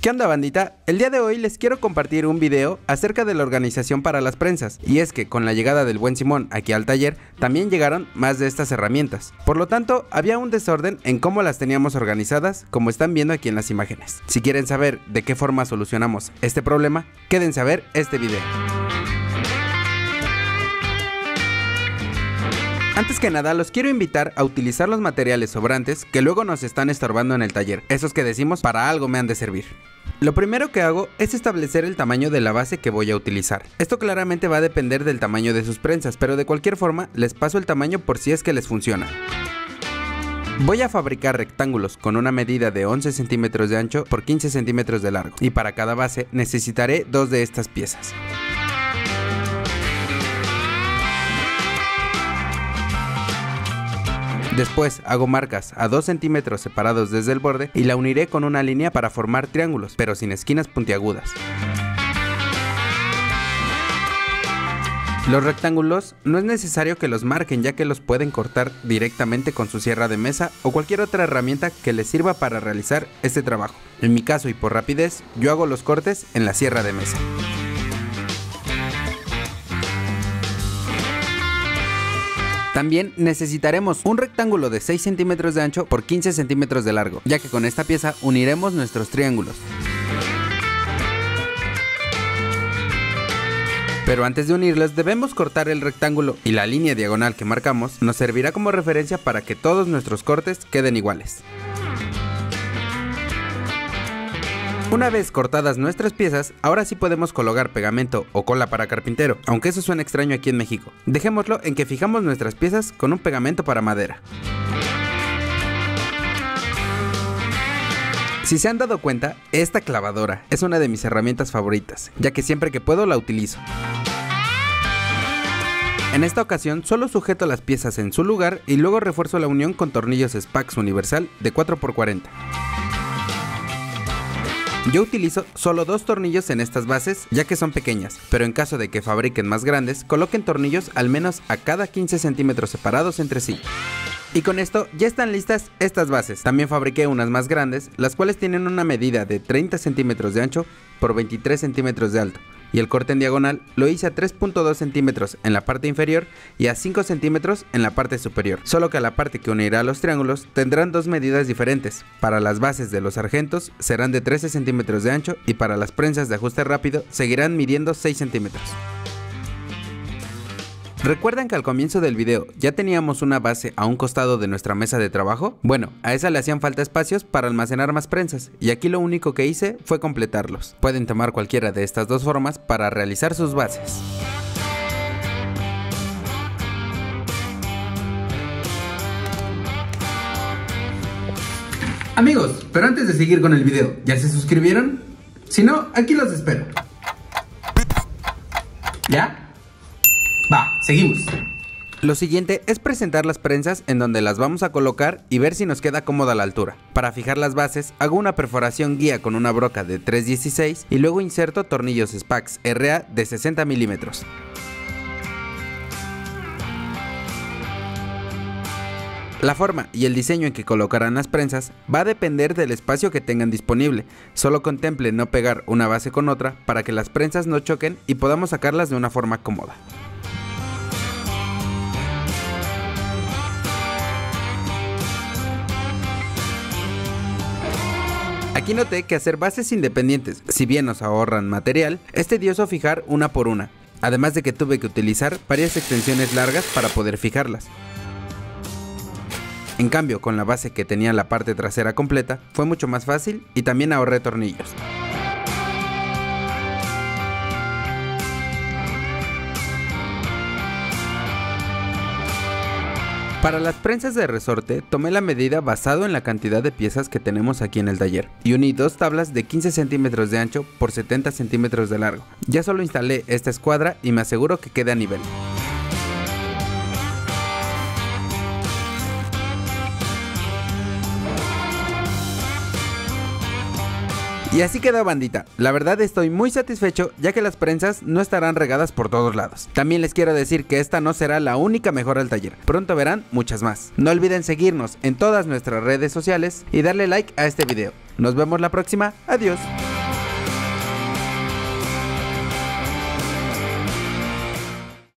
¿Qué onda bandita? El día de hoy les quiero compartir un video acerca de la organización para las prensas y es que con la llegada del buen Simón aquí al taller también llegaron más de estas herramientas. Por lo tanto había un desorden en cómo las teníamos organizadas como están viendo aquí en las imágenes. Si quieren saber de qué forma solucionamos este problema, quédense a ver este video. Antes que nada, los quiero invitar a utilizar los materiales sobrantes que luego nos están estorbando en el taller, esos que decimos para algo me han de servir. Lo primero que hago es establecer el tamaño de la base que voy a utilizar. Esto claramente va a depender del tamaño de sus prensas, pero de cualquier forma les paso el tamaño por si es que les funciona. Voy a fabricar rectángulos con una medida de 11 centímetros de ancho por 15 centímetros de largo y para cada base necesitaré dos de estas piezas. Después hago marcas a 2 centímetros separados desde el borde y la uniré con una línea para formar triángulos, pero sin esquinas puntiagudas. Los rectángulos no es necesario que los marquen ya que los pueden cortar directamente con su sierra de mesa o cualquier otra herramienta que les sirva para realizar este trabajo. En mi caso y por rapidez, yo hago los cortes en la sierra de mesa. También necesitaremos un rectángulo de 6 centímetros de ancho por 15 centímetros de largo, ya que con esta pieza uniremos nuestros triángulos. Pero antes de unirlos debemos cortar el rectángulo y la línea diagonal que marcamos nos servirá como referencia para que todos nuestros cortes queden iguales. Una vez cortadas nuestras piezas, ahora sí podemos colocar pegamento o cola para carpintero, aunque eso suena extraño aquí en México. Dejémoslo en que fijamos nuestras piezas con un pegamento para madera. Si se han dado cuenta, esta clavadora es una de mis herramientas favoritas, ya que siempre que puedo la utilizo. En esta ocasión solo sujeto las piezas en su lugar y luego refuerzo la unión con tornillos Spax Universal de 4x40. Yo utilizo solo dos tornillos en estas bases ya que son pequeñas, pero en caso de que fabriquen más grandes, coloquen tornillos al menos a cada 15 centímetros separados entre sí. Y con esto ya están listas estas bases. También fabriqué unas más grandes, las cuales tienen una medida de 30 centímetros de ancho por 23 centímetros de alto y el corte en diagonal lo hice a 3.2 centímetros en la parte inferior y a 5 centímetros en la parte superior, solo que a la parte que unirá los triángulos tendrán dos medidas diferentes, para las bases de los sargentos serán de 13 centímetros de ancho y para las prensas de ajuste rápido seguirán midiendo 6 centímetros. ¿Recuerdan que al comienzo del video ya teníamos una base a un costado de nuestra mesa de trabajo? Bueno, a esa le hacían falta espacios para almacenar más prensas y aquí lo único que hice fue completarlos. Pueden tomar cualquiera de estas dos formas para realizar sus bases. Amigos, pero antes de seguir con el video, ¿ya se suscribieron? Si no, aquí los espero. ¿Ya? Seguimos. Lo siguiente es presentar las prensas en donde las vamos a colocar y ver si nos queda cómoda la altura. Para fijar las bases, hago una perforación guía con una broca de 316 y luego inserto tornillos Spax RA de 60 milímetros. La forma y el diseño en que colocarán las prensas va a depender del espacio que tengan disponible. Solo contemplen no pegar una base con otra para que las prensas no choquen y podamos sacarlas de una forma cómoda. Aquí noté que hacer bases independientes, si bien nos ahorran material, es tedioso fijar una por una, además de que tuve que utilizar varias extensiones largas para poder fijarlas. En cambio, con la base que tenía la parte trasera completa, fue mucho más fácil y también ahorré tornillos. Para las prensas de resorte, tomé la medida basado en la cantidad de piezas que tenemos aquí en el taller y uní dos tablas de 15 centímetros de ancho por 70 centímetros de largo. Ya solo instalé esta escuadra y me aseguro que quede a nivel. Y así quedó bandita, la verdad estoy muy satisfecho ya que las prensas no estarán regadas por todos lados. También les quiero decir que esta no será la única mejora al taller, pronto verán muchas más. No olviden seguirnos en todas nuestras redes sociales y darle like a este video. Nos vemos la próxima, adiós.